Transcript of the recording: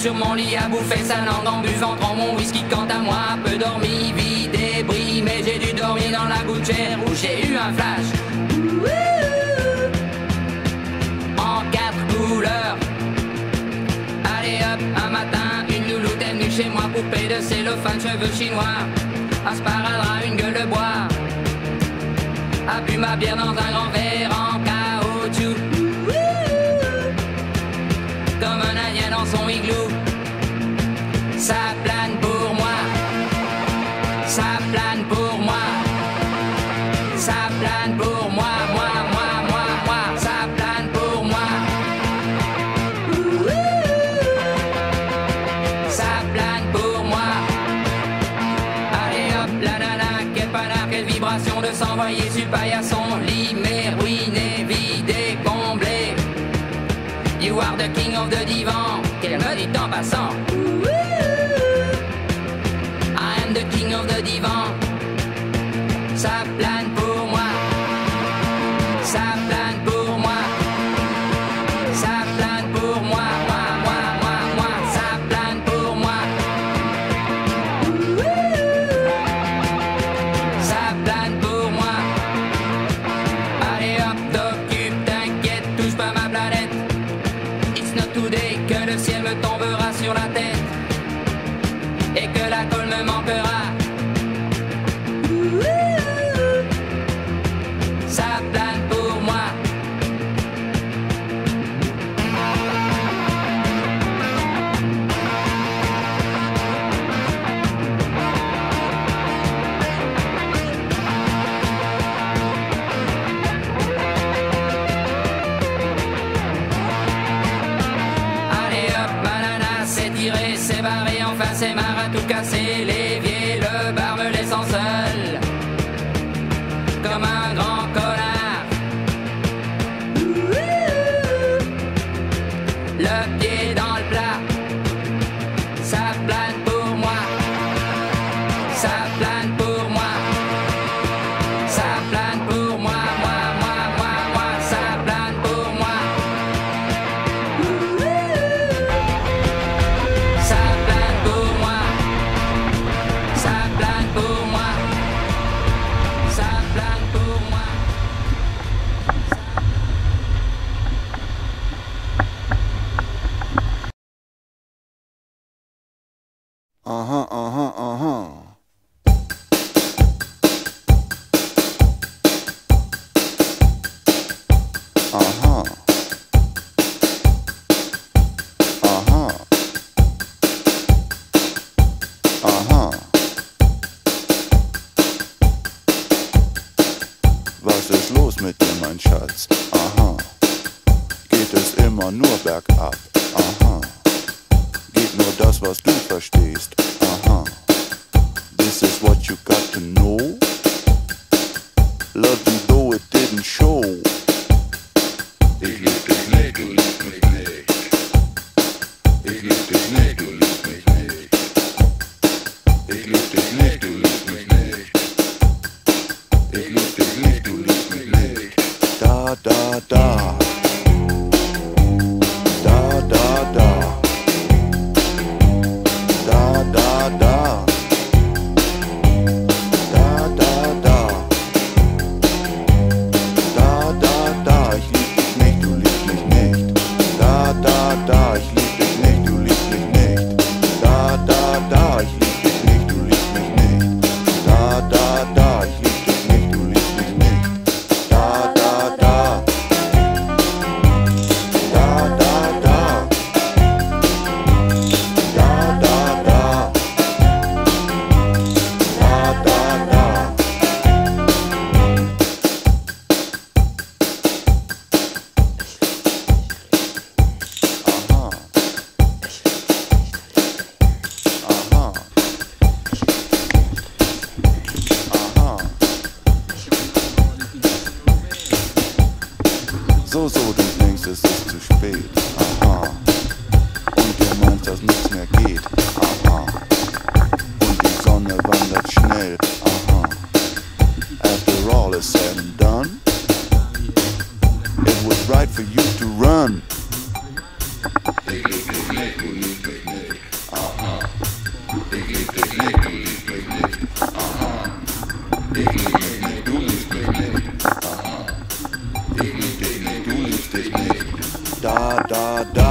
sur mon lit à bouffer sa langue en buvant. Trop mon whisky quant à moi peu dormi, vide et bris mais j'ai dû dormir dans la gouttière où j'ai eu un flash. En quatre couleurs. Allez hop un matin une louloute est venue chez moi poupée de cellophane cheveux chinois. Un sparadrap une gueule de bois. A bu ma bière dans un grand verre ça plane pour moi, ça plane pour moi, moi, moi, moi, moi, ça plane pour moi. Ça plane pour moi. Allez hop, la nana, quel panard, quelle vibration de s'envoyer sur paillasson, limé, ruiné, vidé, comblé. You are the king of the divan, qu'elle me dit en passant. King of the divan. Ça plane c'est marre à tout casser. Uh-huh, uh-huh, uh-huh. Uh-huh. Uh-huh. Aha. Was ist los mit dir, mein Schatz? Aha. Geht es immer nur bergab? Aha. Das, was du verstehst? Aha. This is what you got to know. Love for you to run. Da da da.